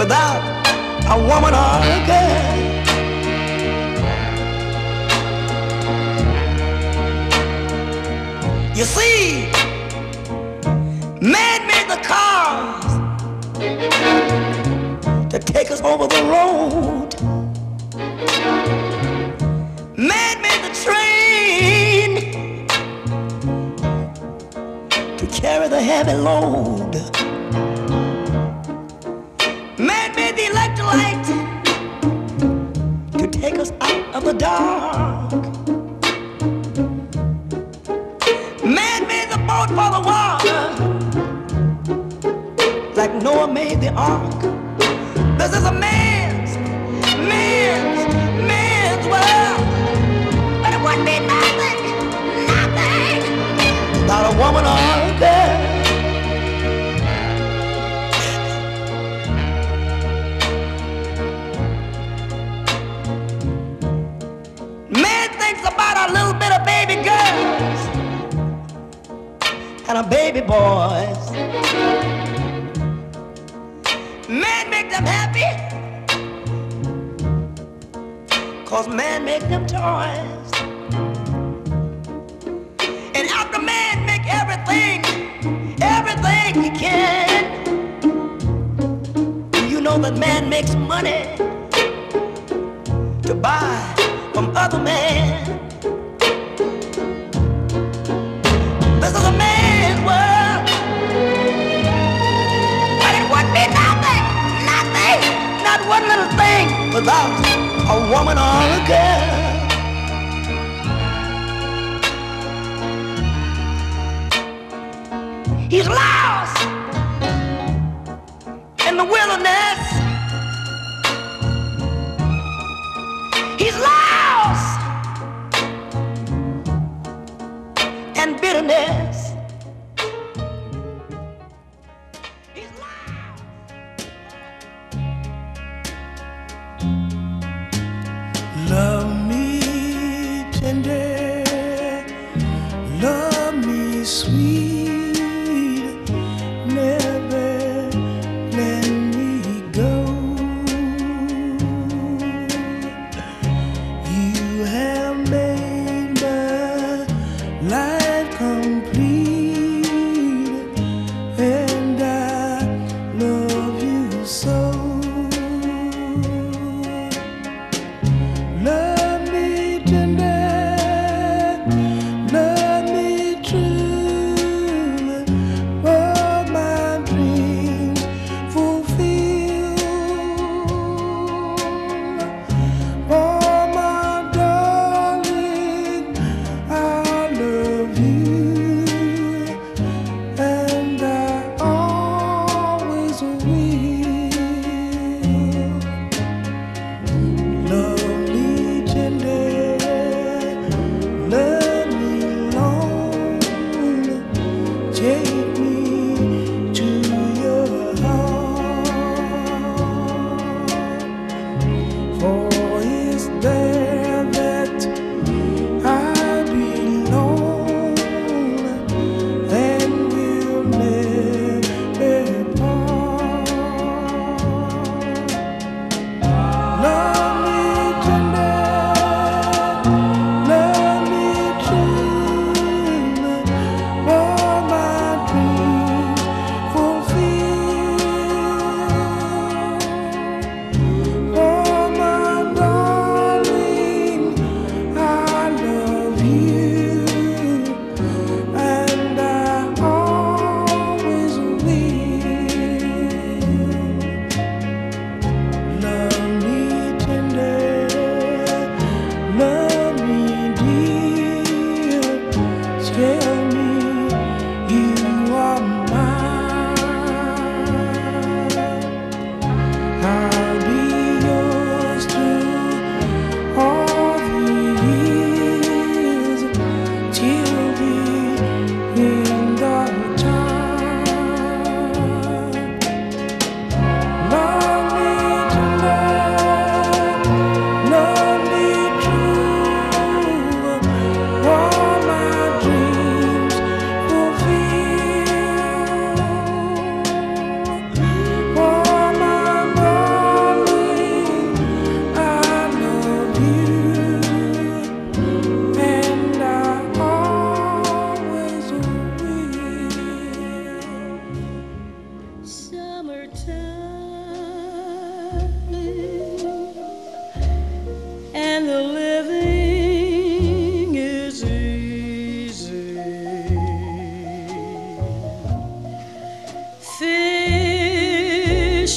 a woman or a girl. You see, man made the cars to take us over the road. Man made the train to carry the heavy load. The dark. Man made the boat for the water, like Noah made the ark. This is a man's, man's, man's world. But it wouldn't be nothing, nothing, without a woman or a. a baby boys. Man make them happy, cause man make them toys. And after man make everything, everything he can, you know that man makes money to buy from other men. Little thing without a woman or a girl. He's lost in the wilderness. He's lost and bitterness.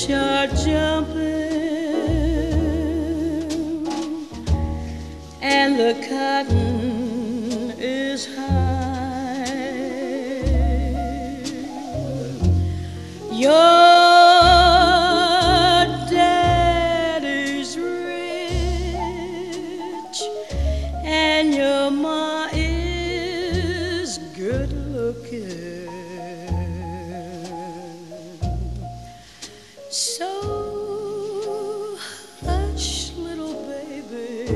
fish are jumping and the cotton is high. Your So hush, little baby,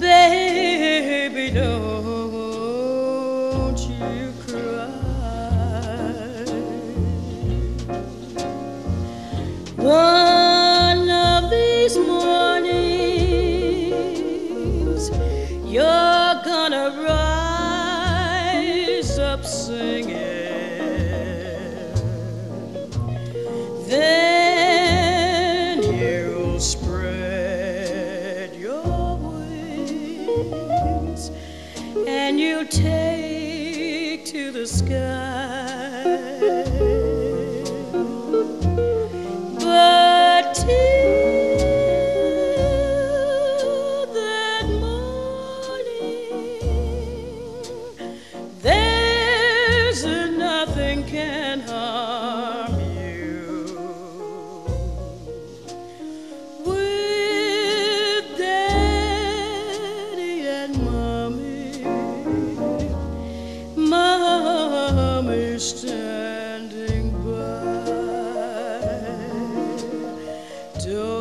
baby, don't you cry. One do.